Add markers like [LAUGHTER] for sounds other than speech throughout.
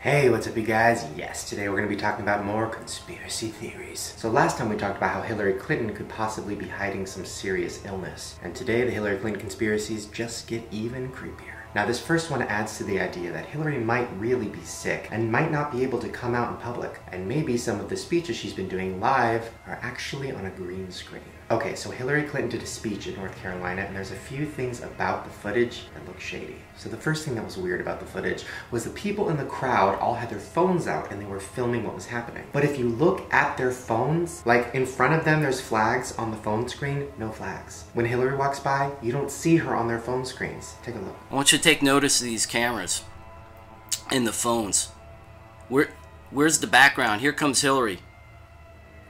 Hey, what's up you guys? Yes, today we're going to be talking about more conspiracy theories. So last time we talked about how Hillary Clinton could possibly be hiding some serious illness. And today the Hillary Clinton conspiracies just get even creepier. Now this first one adds to the idea that Hillary might really be sick and might not be able to come out in public. And maybe some of the speeches she's been doing live are actually on a green screen. Okay, so Hillary Clinton did a speech in North Carolina, and there's a few things about the footage that look shady. So the first thing that was weird about the footage was the people in the crowd all had their phones out and they were filming what was happening. But if you look at their phones, like in front of them there's flags on the phone screen, no flags. When Hillary walks by, you don't see her on their phone screens. Take a look. I want you to take notice of these cameras in the phones. Where, where's the background? Here comes Hillary.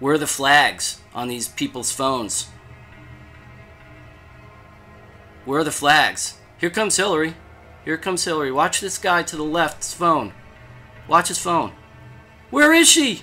Where are the flags on these people's phones? Where are the flags? Here comes Hillary. Here comes Hillary. Watch this guy to the left's phone. Watch his phone. Where is she?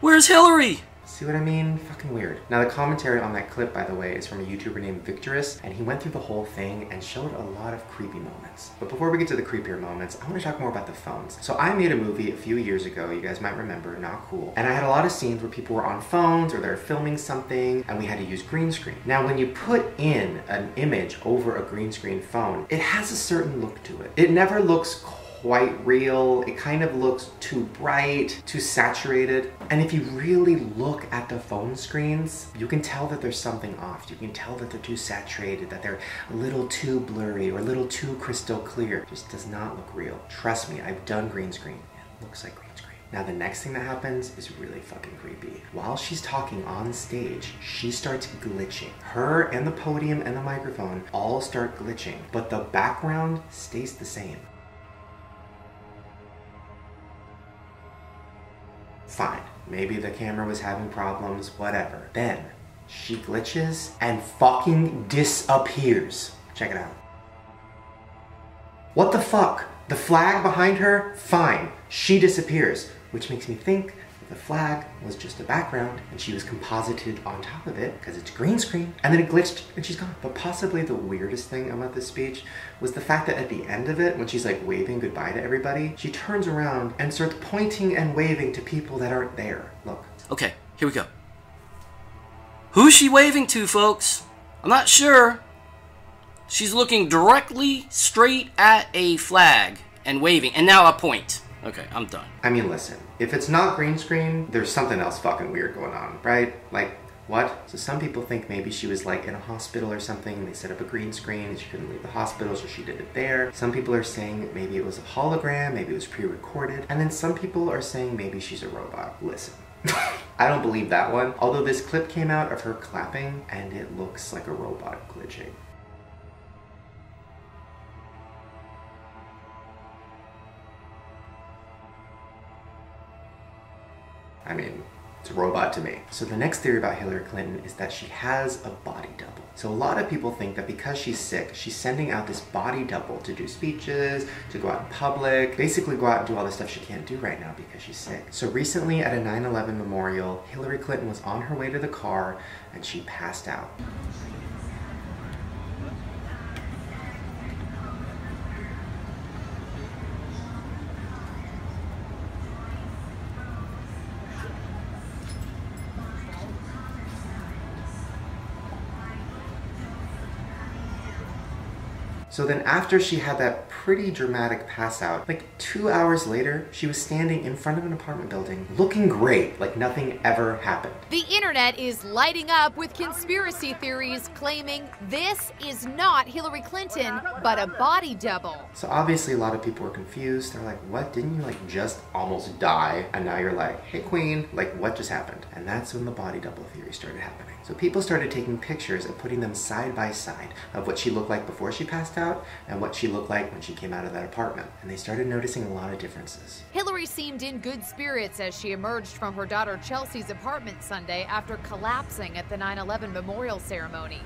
Where's Hillary? See what I mean? Fucking weird. Now the commentary on that clip, by the way, is from a YouTuber named Victorous, and he went through the whole thing and showed a lot of creepy moments. But before we get to the creepier moments, I want to talk more about the phones. So I made a movie a few years ago, you guys might remember, Not Cool, and I had a lot of scenes where people were on phones or they're filming something, and we had to use green screen. Now when you put in an image over a green screen phone, it has a certain look to it. It never looks quite real. It kind of looks too bright, too saturated. And if you really look at the phone screens, you can tell that there's something off. You can tell that they're too saturated, that they're a little too blurry or a little too crystal clear. It just does not look real. Trust me, I've done green screen. It looks like green screen. Now the next thing that happens is really fucking creepy. While she's talking on stage, she starts glitching. Her and the podium and the microphone all start glitching, but the background stays the same. Fine, maybe the camera was having problems, whatever. Then she glitches and fucking disappears. Check it out. What the fuck? The flag behind her? Fine. She disappears, which makes me think the flag was just a background and she was composited on top of it because it's green screen and then it glitched and she's gone. But possibly the weirdest thing about this speech was the fact that at the end of it, when she's like waving goodbye to everybody, she turns around and starts pointing and waving to people that aren't there. Look. Okay, here we go. Who's she waving to, folks? I'm not sure. She's looking directly straight at a flag and waving, and now a point. Okay, I'm done. I mean, listen, if it's not green screen, there's something else fucking weird going on, right? Like, what? So some people think maybe she was like in a hospital or something and they set up a green screen and she couldn't leave the hospital so she did it there. Some people are saying maybe it was a hologram, maybe it was pre-recorded. And then some people are saying maybe she's a robot. Listen. [LAUGHS] I don't believe that one. Although this clip came out of her clapping and it looks like a robot glitching. Robot to me. So the next theory about Hillary Clinton is that she has a body double. So a lot of people think that because she's sick, she's sending out this body double to do speeches, to go out in public, basically go out and do all the stuff she can't do right now because she's sick. So recently at a 9-11 memorial, Hillary Clinton was on her way to the car and she passed out. So then after she had that pretty dramatic pass out, like two hours later, she was standing in front of an apartment building looking great, like nothing ever happened. The internet is lighting up with conspiracy theories claiming this is not Hillary Clinton, but a body double. So obviously a lot of people were confused. They're like, what, didn't you like just almost die? And now you're like, hey queen, like what just happened? And that's when the body double theory started happening. So people started taking pictures and putting them side by side of what she looked like before she passed out and what she looked like when she came out of that apartment. And they started noticing a lot of differences. Hillary seemed in good spirits as she emerged from her daughter Chelsea's apartment Sunday after collapsing at the 9 11 memorial ceremony.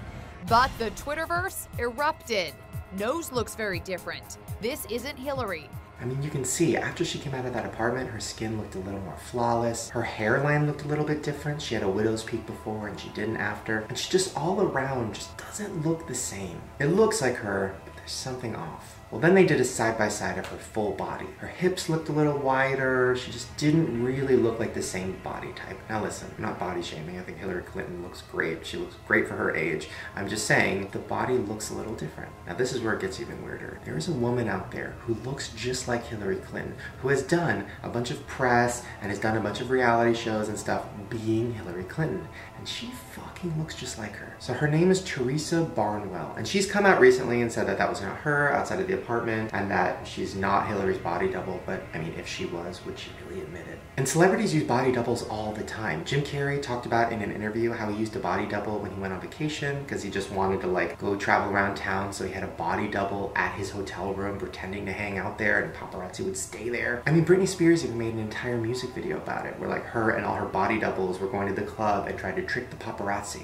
But the Twitterverse erupted. Nose looks very different. This isn't Hillary. I mean, you can see after she came out of that apartment, her skin looked a little more flawless. Her hairline looked a little bit different. She had a widow's peak before and she didn't after. And she just all around just doesn't look the same. It looks like her, something off. Well, then they did a side by side of her full body. Her hips looked a little wider. She just didn't really look like the same body type. Now, listen, I'm not body shaming. I think Hillary Clinton looks great. She looks great for her age. I'm just saying the body looks a little different. Now, this is where it gets even weirder. There is a woman out there who looks just like Hillary Clinton, who has done a bunch of press and has done a bunch of reality shows and stuff being Hillary Clinton. And she fucking looks just like her. So her name is Teresa Barnwell. And she's come out recently and said that that was not her outside of the apartment and that she's not Hillary's body double. But I mean, if she was, would she really admit it? And celebrities use body doubles all the time. Jim Carrey talked about in an interview how he used a body double when he went on vacation because he just wanted to like go travel around town. So he had a body double at his hotel room pretending to hang out there and paparazzi would stay there. I mean, Britney Spears even made an entire music video about it where like her and all her body doubles were going to the club and tried to trick the paparazzi.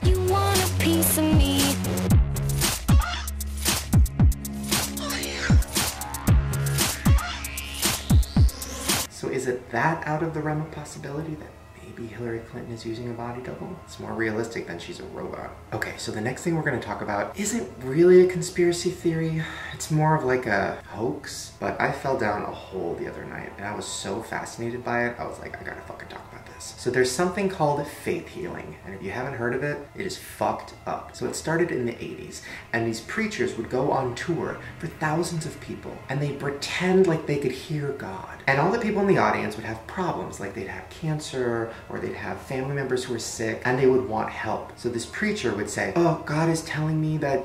That out of the realm of possibility that maybe Hillary Clinton is using a body double? It's more realistic than she's a robot. Okay, so the next thing we're gonna talk about isn't really a conspiracy theory. It's more of like a hoax, but I fell down a hole the other night and I was so fascinated by it, I was like, I gotta fucking talk about this. So there's something called faith healing, and if you haven't heard of it, it is fucked up. So it started in the 80s, and these preachers would go on tour for thousands of people, and they'd pretend like they could hear God. And all the people in the audience would have problems, like they'd have cancer, or they'd have family members who were sick, and they would want help. So this preacher would say, Oh, God is telling me that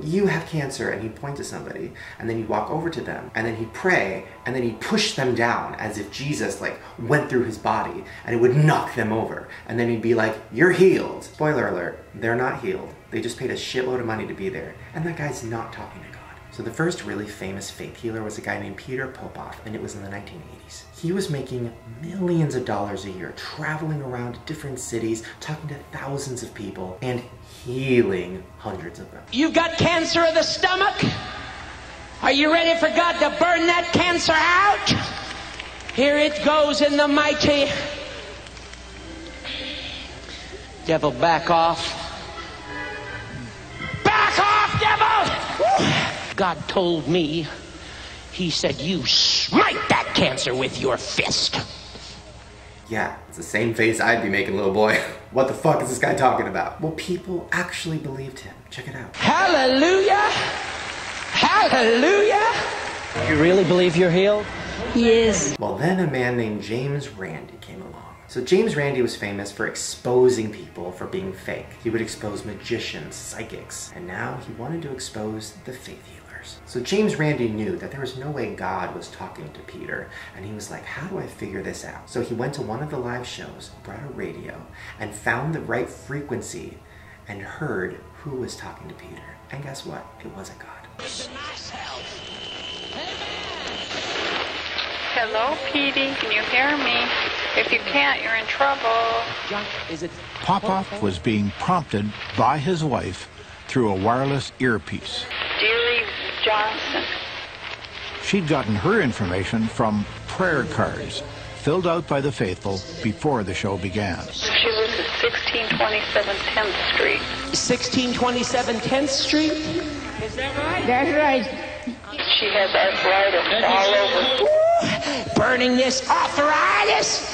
you have cancer and he'd point to somebody and then he'd walk over to them and then he'd pray and then he'd push them down as if jesus like went through his body and it would knock them over. And then he'd be like you're healed. Spoiler alert they're not healed. They just paid a shitload of money to be there. And that guy's not talking to god so the first really famous faith healer was a guy named peter popoff and it was in the 1980s he was making millions of dollars a year traveling around different cities talking to thousands of people and healing hundreds of them You've got cancer of the stomach? Are you ready for God to burn that cancer out? Here it goes in the mighty. Devil, back off. God told me, He said, You smite that cancer with your fist. Yeah, it's the same face I'd be making, little boy. [LAUGHS] What the fuck is this guy talking about? Well, people actually believed him. Check it out. Hallelujah! Hallelujah! You really believe you're healed? Yes. Well, then a man named James Randi came along. So James Randi was famous for exposing people for being fake. He would expose magicians, psychics, and now he wanted to expose the faith healers. So James Randi knew that there was no way God was talking to Peter, and he was like, how do I figure this out? So he went to one of the live shows, brought a radio, and found the right frequency and heard who was talking to Peter. And guess what? It wasn't God. Hello, Petey. Can you hear me? If you can't, you're in trouble. Is it Popoff was being prompted by his wife through a wireless earpiece. Deary Johnson. She'd gotten her information from prayer cards filled out by the faithful before the show began. She lives at 1627 10th Street. 1627 10th Street? Is that right? That's right. She has arthritis all over. Burning this arthritis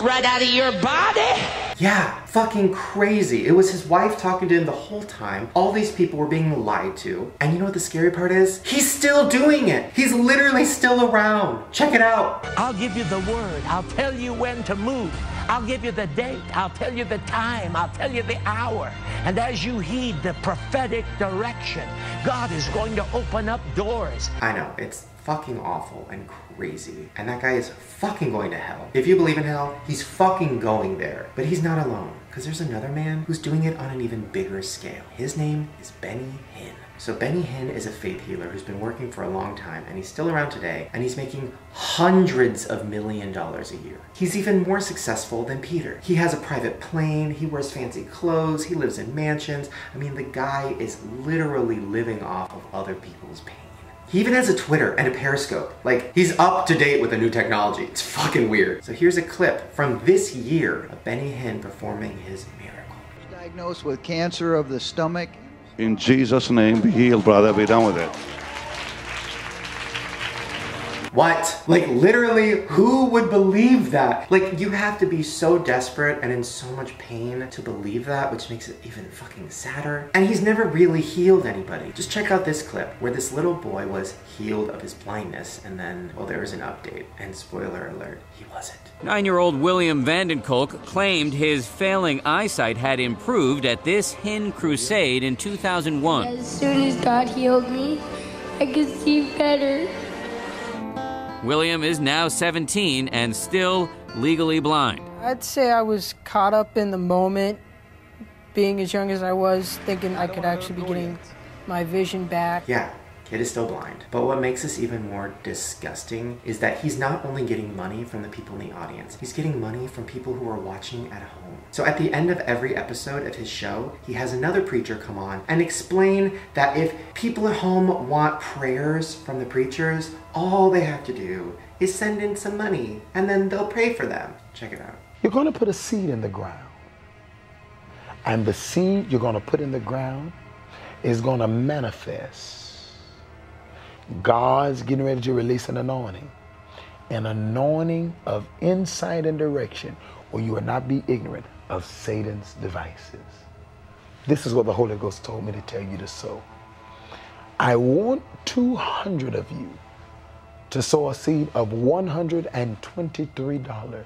right out of your body? Yeah, fucking crazy. It was his wife talking to him the whole time. All these people were being lied to. And you know what the scary part is? He's still doing it. He's literally still around. Check it out. I'll give you the word. I'll tell you when to move. I'll give you the date. I'll tell you the time. I'll tell you the hour. And as you heed the prophetic direction, God is going to open up doors. I know, it's fucking awful and crazy. And that guy is fucking going to hell. If you believe in hell, he's fucking going there. But he's not alone, because there's another man who's doing it on an even bigger scale. His name is Benny Hinn. So Benny Hinn is a faith healer who's been working for a long time and he's still around today and he's making hundreds of million dollars a year. He's even more successful than Peter. He has a private plane, he wears fancy clothes, he lives in mansions. I mean, the guy is literally living off of other people's pain. He even has a Twitter and a Periscope. Like, he's up to date with the new technology. It's fucking weird. So here's a clip from this year of Benny Hinn performing his miracle. Diagnosed with cancer of the stomach. In Jesus' name, be healed, brother. Be done with it. What? Like literally, who would believe that? Like you have to be so desperate and in so much pain to believe that, which makes it even fucking sadder. And he's never really healed anybody. Just check out this clip where this little boy was healed of his blindness and then, well, there was an update. And spoiler alert, he wasn't. Nine year old William Vandenkolk claimed his failing eyesight had improved at this Hinn Crusade in 2001. As soon as God healed me, I could see better. William is now 17 and still legally blind. I'd say I was caught up in the moment, being as young as I was, thinking I could actually be getting my vision back. Yeah, kid is still blind. But what makes this even more disgusting is that he's not only getting money from the people in the audience, he's getting money from people who are watching at home. So at the end of every episode of his show, he has another preacher come on and explain that if people at home want prayers from the preachers, all they have to do is send in some money and then they'll pray for them. Check it out. You're going to put a seed in the ground. And the seed you're going to put in the ground is going to manifest. God's getting ready to release an anointing, an anointing of insight and direction where you will not be ignorant of Satan's devices. This is what the Holy Ghost told me to tell you to sow. I want 200 of you to sow a seed of $123.20.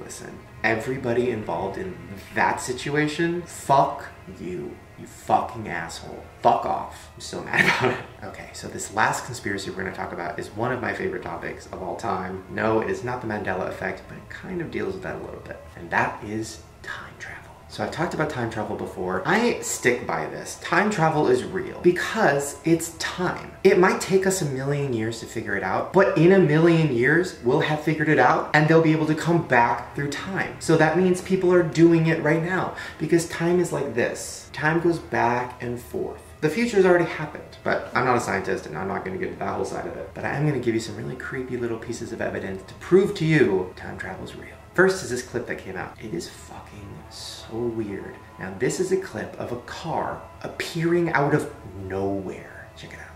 Listen, everybody involved in that situation, fuck you. You fucking asshole. Fuck off. I'm so mad [LAUGHS] about it. Okay, so this last conspiracy we're gonna talk about is one of my favorite topics of all time. No, it is not the Mandela effect, but it kind of deals with that a little bit. And that is time travel. So I've talked about time travel before. I stick by this. Time travel is real because it's time. It might take us a million years to figure it out, but in a million years, we'll have figured it out and they'll be able to come back through time. So that means people are doing it right now because time is like this. Time goes back and forth. The future has already happened, but I'm not a scientist and I'm not going to get into that whole side of it. But I am going to give you some really creepy little pieces of evidence to prove to you time travel is real. First is this clip that came out. It is fucking so weird. Now, this is a clip of a car appearing out of nowhere. Check it out.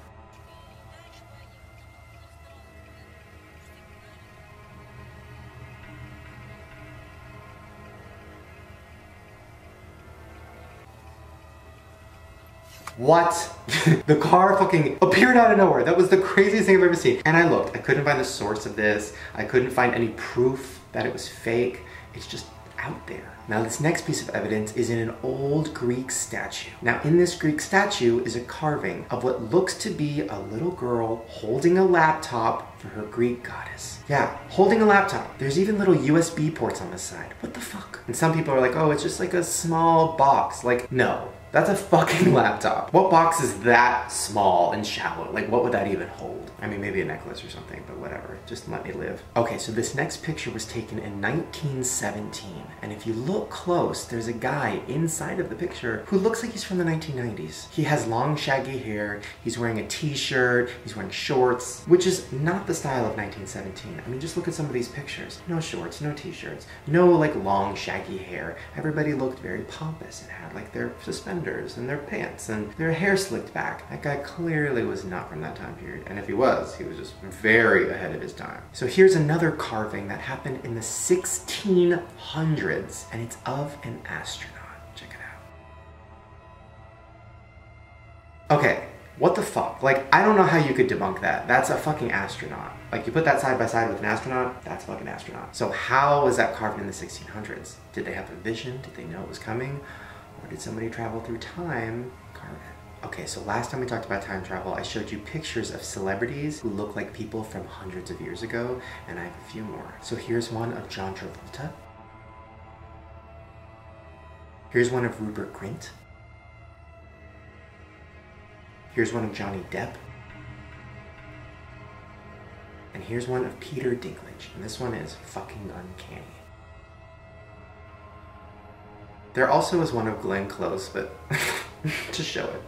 What? [LAUGHS] the car fucking appeared out of nowhere. That was the craziest thing I've ever seen. And I looked, I couldn't find the source of this. I couldn't find any proof that it was fake. It's just out there. Now this next piece of evidence is in an old Greek statue. Now in this Greek statue is a carving of what looks to be a little girl holding a laptop for her Greek goddess. Yeah, holding a laptop. There's even little USB ports on the side. What the fuck? And some people are like, oh, it's just like a small box. Like, no, that's a fucking laptop. What box is that small and shallow? Like, what would that even hold? I mean, maybe a necklace or something, but whatever. Just let me live. Okay, so this next picture was taken in 1917. And if you look close, there's a guy inside of the picture who looks like he's from the 1990s. He has long, shaggy hair. He's wearing a t-shirt. He's wearing shorts, which is not the style of 1917. I mean, just look at some of these pictures. No shorts, no t-shirts, no like long, shaggy hair. Everybody looked very pompous and had like their suspenders and their pants and their hair slicked back. That guy clearly was not from that time period. And if he was, he was just very ahead of his time. So here's another carving that happened in the 1600s and it's of an astronaut. Check it out. Okay, what the fuck? Like, I don't know how you could debunk that. That's a fucking astronaut. Like, you put that side by side with an astronaut, that's fucking astronaut. So how was that carved in the 1600s? Did they have a vision? Did they know it was coming? Or did somebody travel through time, carve it? Okay, so last time we talked about time travel, I showed you pictures of celebrities who look like people from hundreds of years ago, and I have a few more. So here's one of John Travolta. Here's one of Rupert Grint. Here's one of Johnny Depp. And here's one of Peter Dinklage. And this one is fucking uncanny. There also is one of Glenn Close, but [LAUGHS] to show it.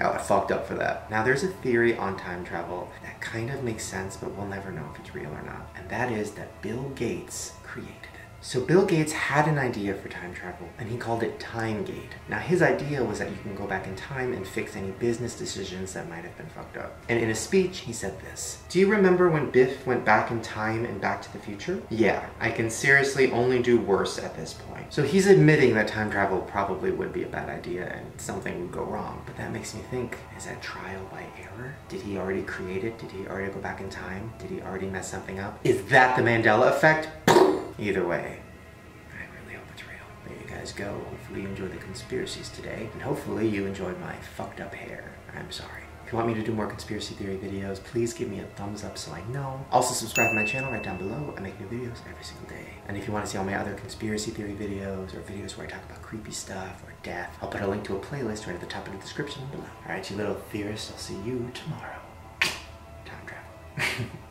Oh, I fucked up for that. Now, there's a theory on time travel that kind of makes sense, but we'll never know if it's real or not. And that is that Bill Gates created it. So Bill Gates had an idea for time travel, and he called it Timegate. Now his idea was that you can go back in time and fix any business decisions that might have been fucked up. And in a speech, he said this. Do you remember when Biff went back in time and Back to the Future? Yeah, I can seriously only do worse at this point. So he's admitting that time travel probably would be a bad idea and something would go wrong. But that makes me think, is that trial by error? Did he already create it? Did he already go back in time? Did he already mess something up? Is that the Mandela effect? [LAUGHS] Either way, I really hope it's real. There you guys go. Hopefully you enjoyed the conspiracies today, and hopefully you enjoyed my fucked up hair. I'm sorry. If you want me to do more conspiracy theory videos, please give me a thumbs up so I know. Also subscribe to my channel right down below. I make new videos every single day. And if you want to see all my other conspiracy theory videos or videos where I talk about creepy stuff or death, I'll put a link to a playlist right at the top of the description below. Alright, you little theorists, I'll see you tomorrow. Time travel. [LAUGHS]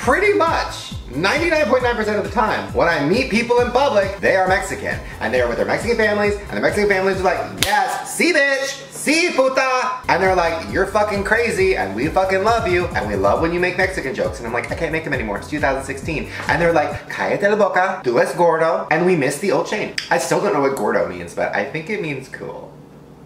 Pretty much 99.9% of the time, when I meet people in public, they are Mexican. And they are with their Mexican families, and the Mexican families are like, yes, see bitch, see puta. And they're like, you're fucking crazy, and we fucking love you, and we love when you make Mexican jokes. And I'm like, I can't make them anymore, it's 2016. And they're like, cállate la boca, tú es gordo, and we miss the old chain. I still don't know what gordo means, but I think it means cool.